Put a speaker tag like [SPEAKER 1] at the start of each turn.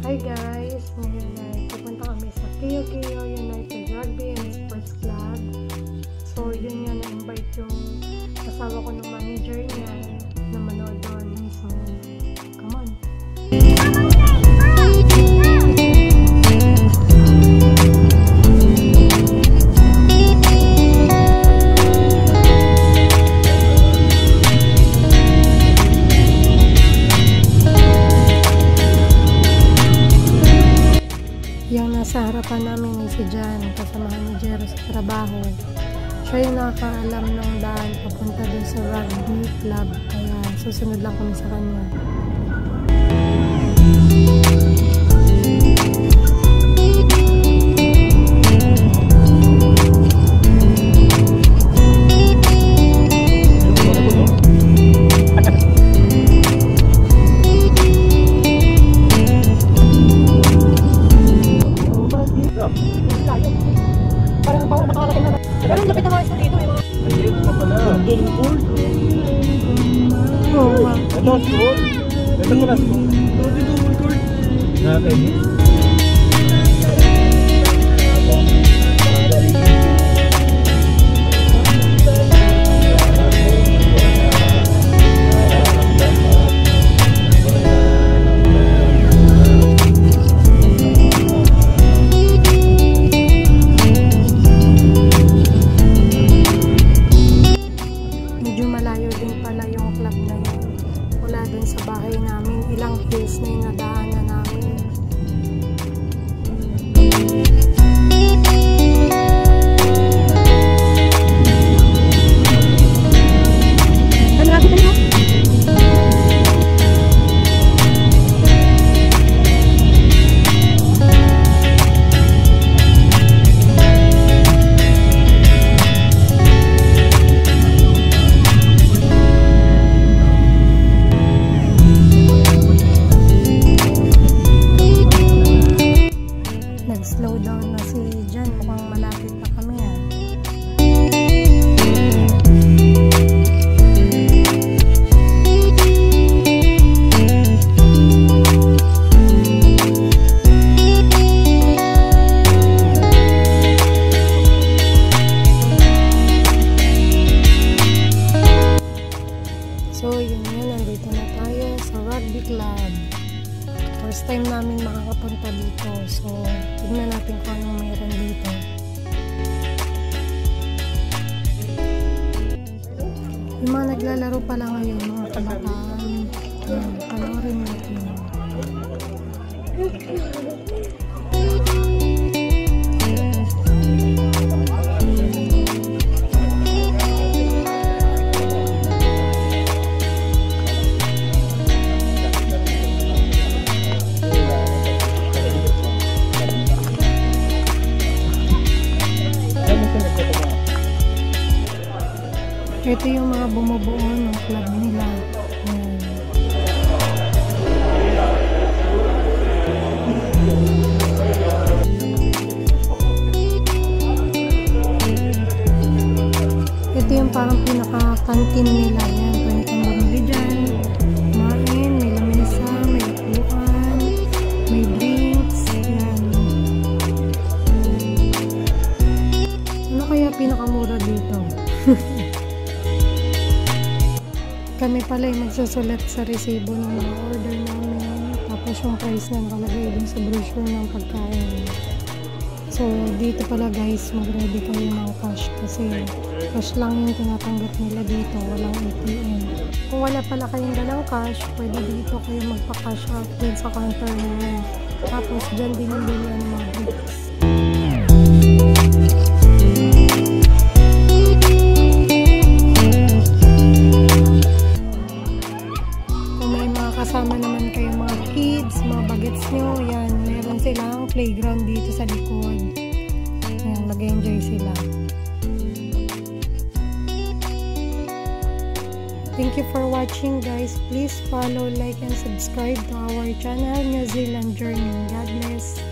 [SPEAKER 1] Hi guys! Ngayon ay pupunta kami sa Kiyo Kiyo United Rugby and Sports Club. So yun nga na-invite yung asawa ko ng manager niya na manood doon. So, si Jan, kasamahan ni Jero sa trabaho. Siya yung nakakaalam ng daan papunta dun sa rugby club. Kaya susunod lang kami sa kanya. Nga.
[SPEAKER 2] Ito si pool. Ito ko lang. Ito dito pool court. Natin.
[SPEAKER 1] Sa bahay namin. Ilang hills na yung nadaanan club. First time namin makakapunta dito. So, tignan natin kung anong mayroon dito. Yung mga naglalaro pala ngayon, mga kabataan. Yan, panoorin natin. Ito yung mga bumubuo ng club nila. Yan. Ito yung parang pinaka-canteen nila. Yan, Kami pala yung magsusulat sa resibo ng mga order namin. Tapos yung price na nakalagay dun sa brochure ng pagkain. So, dito pala guys, mag-ready kayo ng cash kasi cash lang yung tinatanggap nila dito, walang ATM. Kung wala pala kayong dalang cash, pwede dito kayo magpa-cash out din sa counter yun. Tapos, dyan din yung bilihan ng mga drinks. Bagets nyo, yan, meron silang playground dito sa likod. Yan, mag-enjoy sila. Thank you for watching guys. Please follow, like, and subscribe to our channel, New Zealand Journey. God bless.